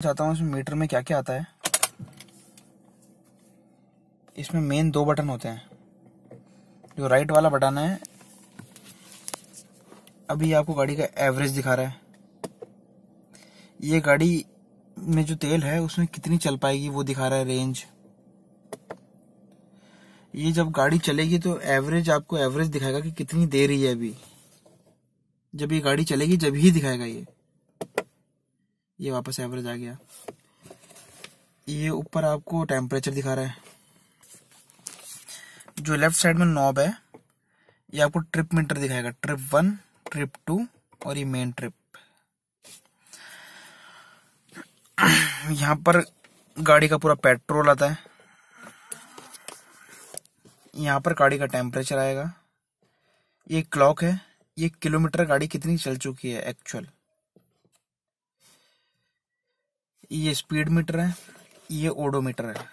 चाहता हूँ, इसमें मीटर में क्या क्या आता है? इसमें मेन दो बटन होते हैं। जो राइट वाला बटन है, अभी आपको गाड़ी का एवरेज दिखा रहा है। ये गाड़ी में जो तेल है, उसमें कितनी चल पाएगी वो दिखा रहा है रेंज ये जब गाड़ी चलेगी तो एवरेज आपको एवरेज दिखाएगा कि कितनी दे रही है अभी। जब ये गाड़ी चलेगी, जब ही दिखाएगा ये। ये वापस एवरेज आ गया। ये ऊपर आपको टेम्परेचर दिखा रहा है। जो लेफ़्ट साइड में नॉब है, ये आपको ट्रिप मीटर दिखाएगा। ट्रिप वन ट्रिप टू और ये मेन ट्रिप यहाँ पर गाड़ी का पूरा पेट्रोल आता है। यहाँ पर गाड़ी का टेम्परेचर आएगा। ये क्लॉक है। ये किलोमीटर गाड़ी कितनी चल चुकी है एक्चुअल ये स्पीड मीटर है, ये ओडोमीटर है।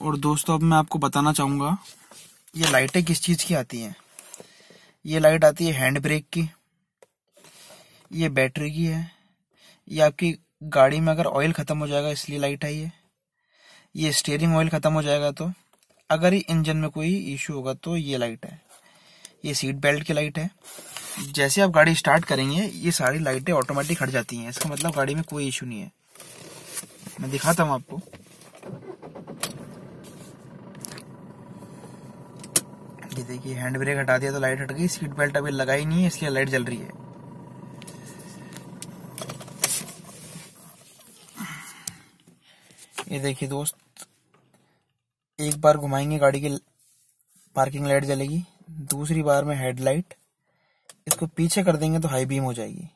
और दोस्तों, अब मैं आपको बताना चाहूँगा, ये लाइटें किस चीज़ की आती हैं? ये लाइट आती है हैंड ब्रेक की, ये बैटरी की है, ये आपकी गाड़ी में अगर ऑयल खत्म हो जाएगा, इसलिए लाइट है ये। ये स्टेयरिंग ऑयल खत्म हो जाएगा तो अगर ही इंजन में कोई इश्यू होगा तो ये लाइट है। ये सीट बेल्ट की लाइट है। जैसे आप गाड़ी स्टार्ट करेंगे, ये सारी लाइटें ऑटोमेटिक हट जाती हैं। इसका मतलब गाड़ी में कोई इश्यू नहीं है। मैं दिखाता हूँ आपको। ये देखिए हैंड ब्रेक हटा दिया तो लाइट हट गई। सीट बेल्ट अभी लगाई नहीं है, इसलिए लाइट जल रही है। ये देखिए दोस्त, एक बार घुमाएँगे गाड़ी की पार्किंग लाइट जलेगी। दूसरी बार में हेडलाइट इसको पीछे कर देंगे तो हाई बीम हो जाएगी।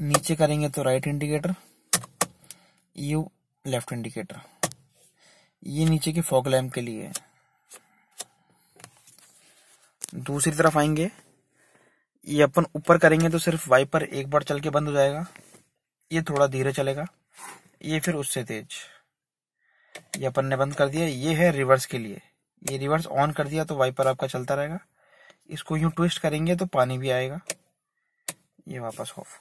नीचे करेंगे तो राइट इंडिकेटर यू लेफ़्ट इंडिकेटर ये नीचे के फॉग लैम्प के लिए है। दूसरी तरफ़ आएँगे। ये अपन ऊपर करेंगे तो सिर्फ़ वाइपर एक बार चल के बंद हो जाएगा। ये थोड़ा धीरे चलेगा। ये फिर उससे तेज। ये अपन ने बंद कर दिया। ये है रिवर्स के लिए। ये रिवर्स ऑन कर दिया तो वाइपर आपका चलता रहेगा। इसको यूँ ट्विस्ट करेंगे तो पानी भी आएगा। ये वापस ऑफ़